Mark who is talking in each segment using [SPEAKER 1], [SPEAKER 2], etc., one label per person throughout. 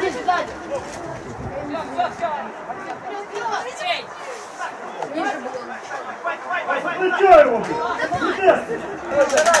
[SPEAKER 1] Сзади, сзади. Включай его! Давай!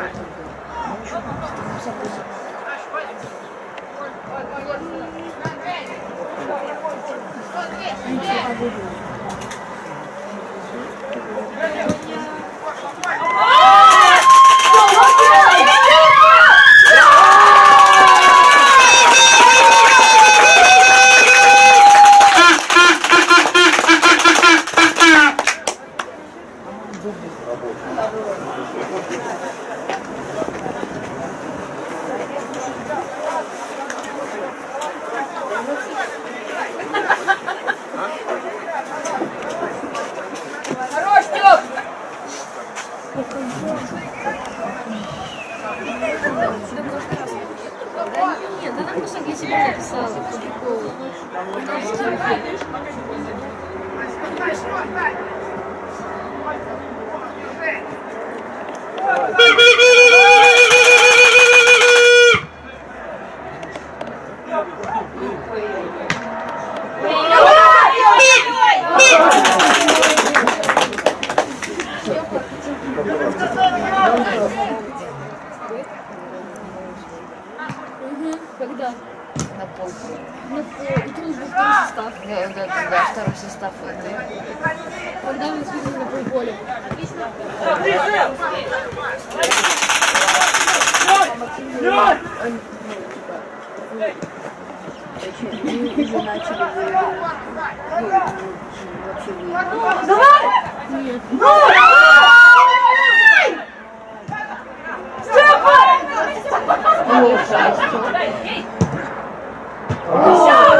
[SPEAKER 1] Thank you. Она просто для себя написала. Thank you. полку. Ну, утром э, был второй состав. Да, э, э, да, да, да второй состав игры. Когда мы сидели на полуполе. Давай! Нет. Ну, Степа! Ну, 你下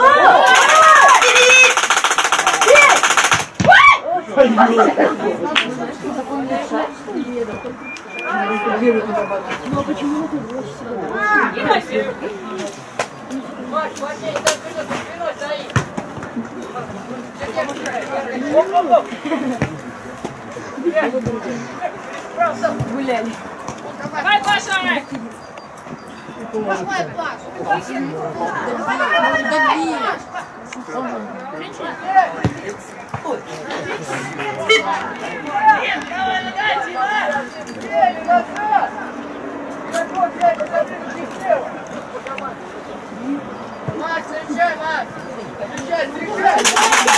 [SPEAKER 1] Oh! Ну а почему это больше Гуляли. Давай, Паша! Пошла, Паш! Добей! Нет, давай, давай, давай! Бей, назад! Какой, блядь, подожди, не слева! Макс, встречай, Макс! Встречай, встречай!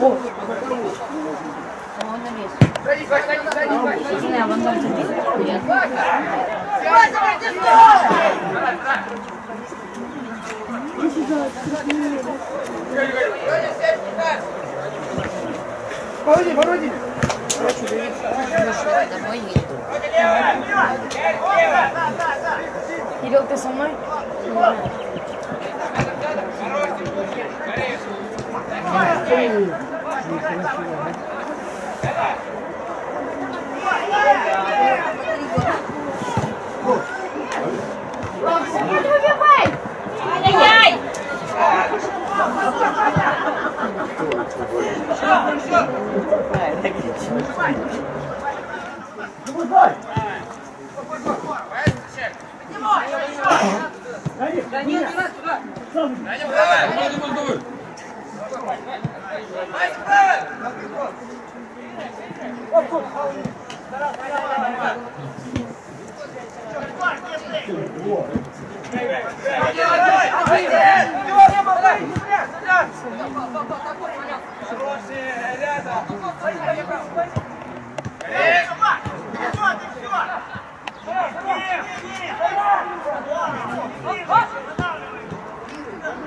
[SPEAKER 1] Погоди, погоди. Кирилл, ты со мной? Хороший, да нет, не раз туда! Да не давай! Давай, давай, давай! Хорош, хорош!